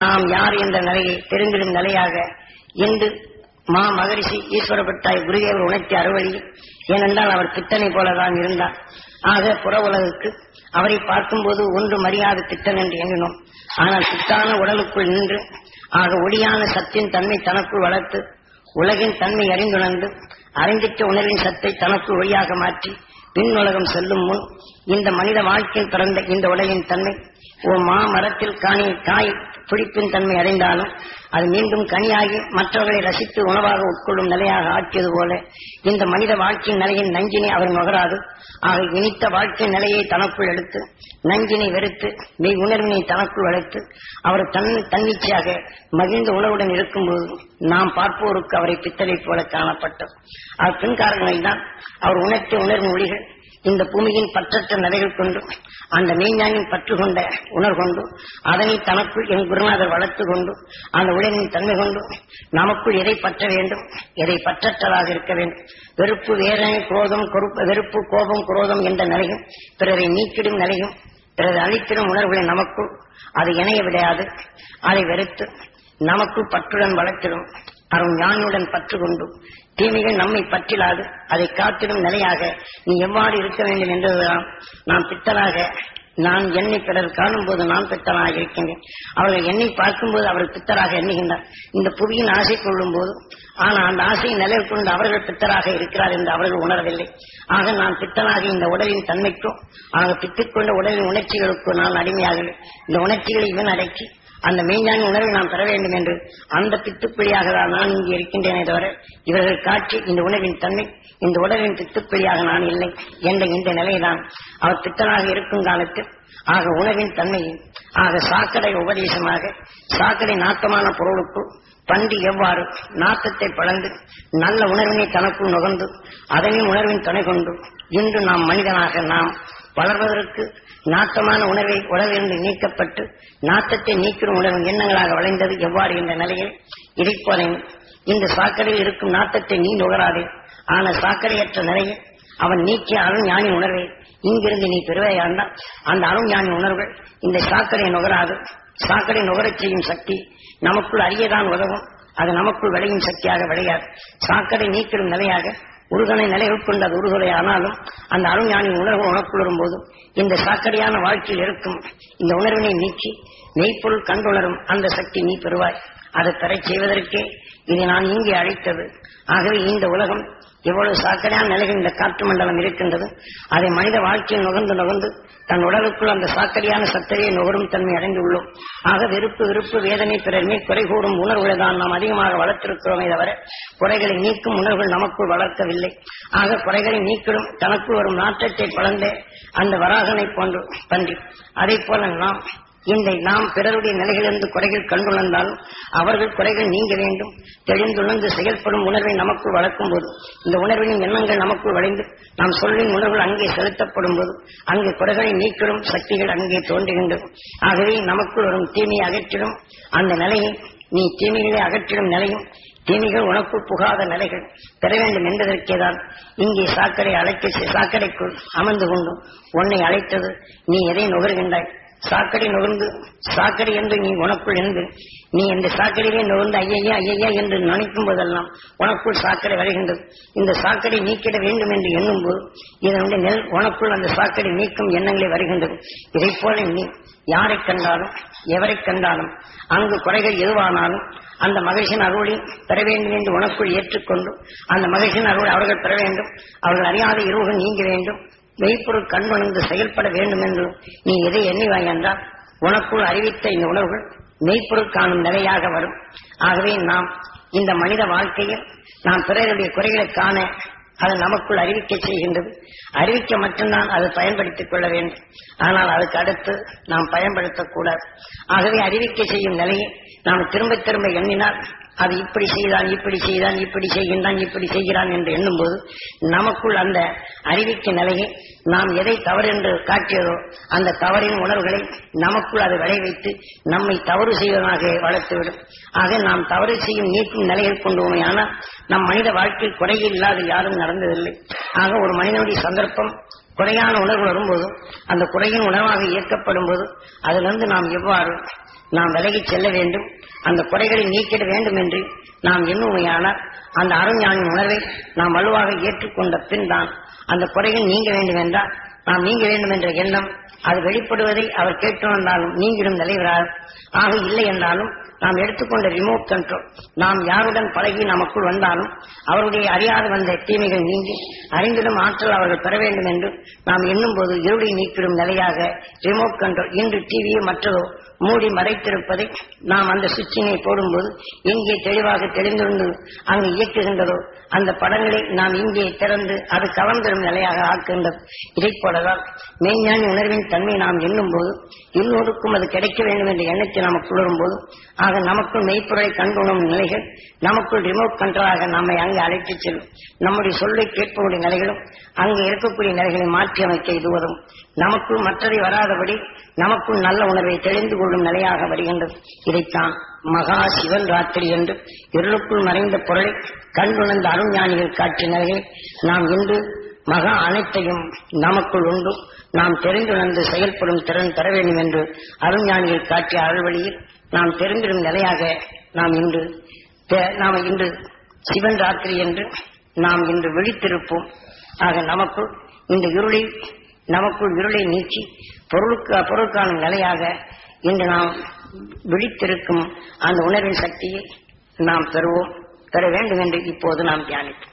நாம் யார் என்ற நிலையை தெரிந்திடும் நிலையாக என்று மா மகரிஷி ஈஸ்வரபட்டாய் குருதேவர் உணர்த்தி அறுவழி ஏனென்றால் அவர் பித்தனை போலதான் இருந்தார். ஆக புற உலகுக்கு அவரை பார்க்கும்போது ஒன்று மரியாதை பித்தன் என்று எண்ணினோம். ஆனால் பித்தான உடலுக்குள் நின்று ஆக ஒளியான சத்தின் தன்மை தனக்குள் வளர்த்து உலகின் தன்மை அறிந்துணர்ந்து அறிந்திட்ட உணர்வின் சத்தை தனக்குள் ஒளியாக மாற்றி பின்னுலகம் செல்லும் முன் இந்த மனித வாழ்க்கையில் பிறந்த இந்த உலகின் தன்மை ஒரு மா மரத்தில் காணி காய் பிடிப்பின் தன்மை அடைந்தாலும் அது மீண்டும் கனியாகி மற்றவர்களை ரசித்து உணவாக உட்கொள்ளும் நிலையாக ஆக்கியது போல இந்த மனித வாழ்க்கையின் நிலையின் நஞ்சினை அவர் நுகராது. ஆக இனித்த வாழ்க்கை நிலையை தனக்குள் எடுத்து நஞ்சினை வெறுத்து மெய் உணர்வினை தனக்குள் வளைத்து அவர் தன் தன்னிச்சையாக மகிழ்ந்த உணவுடன் இருக்கும்போது நாம் பார்ப்போருக்கு அவரை பித்தளை போல காணப்பட்டது அவர் பின்காரணங்கள் தான் அவர் உணர்த்த உணர்வு மொழிகள் இந்த பூமியின் பற்றற்ற நிலைகள் கொண்டும் அந்த மெய்ஞானின் பற்று கொண்ட உணர்கொண்டு அதனை தனக்குள் என் குருநாதர் வளர்த்து கொண்டு அந்த உடலின் தன்மை கொண்டு நமக்குள் எதை பற்ற வேண்டும் எதை பற்றற்றதாக இருக்க வேண்டும். வெறுப்பு வேதனை குரோதம் வெறுப்பு கோபம் குரோதம் என்ற நிலையும் பிறரை நீக்கிடும் நிலையும் பிறரை அழித்திடும் உணர்வுகளை நமக்குள் அது இணைய விடையாது அதை வெறுத்து நமக்குள் பற்றுடன் வளர்த்திடும் அருண் ஞானியுடன் பற்று கொண்டு தீமைகள் நம்மை பற்றிலாது அதை காத்திடும் நிலையாக நீ எவ்வாறு இருக்க வேண்டும் என்றுதான் நான் பித்தலாக நான் என்னை பிறர் காணும் போது நான் பித்தனாக இருக்கின்றேன். அவர்கள் என்னை பார்க்கும்போது அவர் பித்தராக எண்ணுகின்றார். இந்த புவியின் ஆசை கொள்ளும் போது ஆனால் அந்த ஆசையை நிலை கொண்டு அவர்கள் பித்தராக இருக்கிறார் என்று அவர்கள் உணரவில்லை. ஆக நான் பித்தனாக இந்த உடலின் தன்மைக்கும் ஆக பித்துக்கொண்ட உடலின் உணர்ச்சிகளுக்கும் நான் அடிமையாகவில்லை. இந்த உணர்ச்சிகளை இவன் அடக்கி அந்த மெய்ஞான உணர்வை நாம் பெற வேண்டும் என்று அந்த பித்துப்பிழியாக தான் நான் இங்கு இருக்கின்றேனே தவிர இவர்கள் காட்சி இந்த உணர்வின் தன்மை இந்த உடலின் பித்துப்பிழியாக நான் இல்லை என்ற இந்த நிலைதான். அவர் பித்தனாக இருக்கும் காலத்தில் ஆக உணவின் தன்மையை ஆக சாக்கடை உபதேசமாக சாக்கடை நாட்டமான பொருளுக்குள் பண்டி எவ்வாறு நாட்டத்தை பழந்து நல்ல உணர்வினை தனக்குள் நுகர்ந்து அதனின் உணர்வின் துணை கொண்டு இன்று நாம் மனிதனாக நாம் வளர்வதற்கு நாட்டமான உணர்வை உடலிருந்து நீக்கப்பட்டு நாட்டத்தை நீக்கிற உணர்வு எண்ணங்களாக வளைந்தது எவ்வாறு என்ற நிலையில் இதைப்போல இந்த சாக்கடையில் இருக்கும் நாட்டத்தை நீ நுகராதே ஆன சாக்கடையற்ற நிலையில் அவன் நீக்கிய அருண் ஞானி உணர்வை இங்கிருந்து நீ பெறுவையாண்டால் அந்த அருண் ஞானி உணர்வுகள் இந்த சாக்கடையை நுகராது. சாக்கடை நுகரச் செய்யும் சக்தி நமக்குள் அறியதான் உதவும். அது நமக்குள் விளையும் சக்தியாக விளையாது. சாக்கடை நீக்கிடும் நிலையாக உருகனை நிலை உட்கொண்ட உருகலை ஆனாலும் அந்த அருஞானின் உணர்வு உணக்குளரும் போது இந்த சாக்கடியான வாழ்க்கையில் இருக்கும் இந்த உணர்வினை நீக்கி மெய்ப்பொருள் கண்டுணரும் அந்த சக்தி நீ பெறுவாய். அதை பெறச் செய்வதற்கே இதை நான் இங்கே அழைத்தது. ஆகவே இந்த உலகம் எவ்வளவு சாக்கடையான நிலைகள் இந்த காற்று மண்டலம் இருக்கின்றது. அதை மனித வாழ்க்கையில் நுகர்ந்து நுகர்ந்து தன் உடலுக்குள் அந்த சாக்கடையான சத்தரையை நுகரும் தன்மை அடைந்துள்ளோம் ஆக வெறுப்பு வெறுப்பு வேதனை பிறர்மே குறை கூறும் உணர்வுகளை தான் நாம் அதிகமாக வளர்த்திருக்கிறோமே தவிர குறைகளை நீக்கும் உணர்வுகள் நமக்குள் வளர்க்கவில்லை. ஆக குறைகளை நீக்கிடும் தனக்குள் வரும் நாற்றத்தை பழந்த அந்த வராகனை போன்று பன்றி. அதை போல நாம் இல்லை நாம் பிறருடைய நிலைகளிலிருந்து குறைகள் கண்டுணர்ந்தாலும் அவர்கள் குறைகள் நீங்க வேண்டும். தெளிந்துணர்ந்து செயல்படும் உணர்வை நமக்குள் வளர்க்கும் போது இந்த உணர்வின் எண்ணங்கள் நமக்குள் வளைந்து நாம் சொல்லின் உணர்வுகள் அங்கே செலுத்தப்படும் போது அங்கே குறைகளை நீக்கிடும் சக்திகள் அங்கே தோன்றுகின்றது. ஆகவே நமக்குள் வரும் தீமையை அகற்றிடும். அந்த நிலையை நீ தீமைகளை அகற்றிடும் நிலையும் தீமைகள் உனக்கு புகாத நிலைகள் பெற வேண்டும் என்பதற்கேதான் இங்கே சாக்கடை அழைக்க சாக்கடைக்குள் அமர்ந்து கொண்டு உன்னை அழைத்தது நீ எதை நுகர்கின்றாய்? சாக்கடை நுகர்ந்து சாக்கடை என்று நீ உனக்குள் இருந்து நீ இந்த சாக்கடையிலே நுகர்ந்து ஐயையா ஐயையா என்று நினைக்கும் போதெல்லாம் உனக்குள் சாக்கடை வருகின்றது. இந்த சாக்கடை நீக்கிட வேண்டும் என்று எண்ணும் போது இதனுடைய நெல் உனக்குள் அந்த சாக்கடை நீக்கும் எண்ணங்களே வருகின்றது. இதை போல நீ யாரை கண்டாலும் எவரை கண்டாலும் அங்கு குறைகள் எதுவானாலும் அந்த மகிழ்ச்சியின் அருளை பெற வேண்டும் என்று உனக்குள் ஏற்றுக்கொண்டு அந்த மகிழ்ச்சியின் அருளை அவர்கள் பெற வேண்டும். அவர்கள் அறியாத இருவுகள் நீங்க வேண்டும். மெய்ப்பொருள் கண்வணர்ந்து செயல்பட வேண்டும் என்று நீ எதை எண்ணிவாய் என்றால் உனக்குள் அறிவித்த இந்த உணர்வுகள் மெய்ப்பொருள் காணும் நிலையாக வரும். ஆகவே நாம் இந்த மனித வாழ்க்கையில் நாம் பிறருடைய குறைகளை காண அது நமக்குள் அறிவிக்க செய்கின்றது. அறிவிக்க மட்டும்தான் அதை பயன்படுத்திக் கொள்ள வேண்டும். ஆனால் அதுக்கு அடுத்து நாம் பயன்படுத்தக்கூடாது. ஆகவே அறிவிக்க செய்யும் நிலையை நாம் திரும்ப திரும்ப எண்ணினால் அது இப்படி செய்தான் இப்படி செய்தான் இப்படி செய்கின்றான் இப்படி செய்கிறான் என்று எண்ணும்போது நமக்குள் அந்த அறிவிக்க நிலையை நாம் எதை தவறு என்று காட்டியதோ அந்த தவறின் உணர்வுகளை நமக்குள் அது விளைவித்து நம்மை தவறு செய்வதாக வளர்த்துவிடும். ஆக நாம் தவறு செய்யும் நீக்கும் நிலையில் கொண்டு நம் மனித வாழ்க்கையில் குறையில் இல்லாத யாரும் நடந்ததில்லை. ஆக ஒரு மனிதனுடைய சந்தர்ப்பம் குறையான உணர்வு வரும்போது அந்த குறையின் உணர்வாக இயக்கப்படும் போது அதிலிருந்து நாம் எவ்வாறு நாம் விலகிச் செல்ல வேண்டும். அந்த குறைகளை நீக்கிட வேண்டும் என்று நாம் எண்ணுமையானால் அந்த அருஞானின் உணர்வை நாம் வலுவாக ஏற்றுக்கொண்ட பின் தான் அந்த குறைகள் நீங்க வேண்டும் என்றால் நாம் நீங்க வேண்டும் என்ற எண்ணம் அது வெளிப்படுவதை அவர் கேட்டுணர்ந்தாலும் நீங்கிடும் தலைவரால். ஆக இல்லை என்றாலும் நாம் எடுத்துக்கொண்ட ரிமோட் கண்ட்ரோல் நாம் யாருடன் பழகி நமக்குள் வந்தாலும் அவருடைய அறியாது வந்த தீமைகள் நீங்கி அறிந்திடும் ஆற்றல் அவர்கள் பெற வேண்டும் என்று நாம் எண்ணும் போது இருளை நீக்கிடும் நிலையாக ரிமோட் கண்ட்ரோல் இன்று டிவியோ மற்றதோ மூடி மறைத்திருப்பதை நாம் அந்த சுவிட்சினை போடும்போது எங்கே தெளிவாக தெரிந்திருந்து அங்கு இயக்குகின்றதோ அந்த படங்களை நாம் இங்கே திறந்து அது கவர்ந்திடும் நிலையாக ஆக்குகின்றது. இதைப் போலதான் மெய்ஞானி உணர்வின் தன்மை நாம் எண்ணும் போது எல்லோருக்கும் அது கிடைக்க வேண்டும் என்ற எண்ணத்தை நாம் குளரும் போது ஆக நமக்குள் மெய்ப்பொருளை கண்டுணரும் நிலைகள் நமக்குள் ரிமோட் கண்ட்ரோலாக நம்மை அங்கு அழைத்துச் செல்லும். நம்முடைய சொல்லை கேட்பவருடைய நிலைகளும் அங்கு இருக்கக்கூடிய நிலைகளை மாற்றி அமைக்க இது உதவும். நமக்குள் மற்றதை வராதபடி நமக்குள் நல்ல உணர்வை தெளிந்து கொள்ளும் நிலையாக வருகின்றது. இதைத்தான் மகா சிவன் ராத்திரி என்று இருளுக்குள் மறைந்த பொருளை கண்டுணர்ந்த அருஞானிகள் காட்டிய நிலையை நாம் இன்று மகா அனைத்தையும் நமக்குள் உண்டு. நாம் தெரிந்துணர்ந்து செயல்படும் திறன் தர வேண்டும் என்று அருஞானிகள் காட்டிய அருள்வழியில் நாம் தெரிந்திடும் நிலையாக நாம் இன்று நாம் இன்று சிவன் ராத்திரி என்று நாம் இன்று விழித்திருப்போம். ஆக நமக்குள் இந்த இருளை நமக்குள் இருளை நீக்கி பொருளுக்கு பொருளுக்கான நிலையாக இன்று நாம் விழித்திருக்கும் அந்த உணர்வின் சக்தியை நாம் பெறுவோம் பெற வேண்டும் என்று இப்போது நாம் தியானிப்போம்.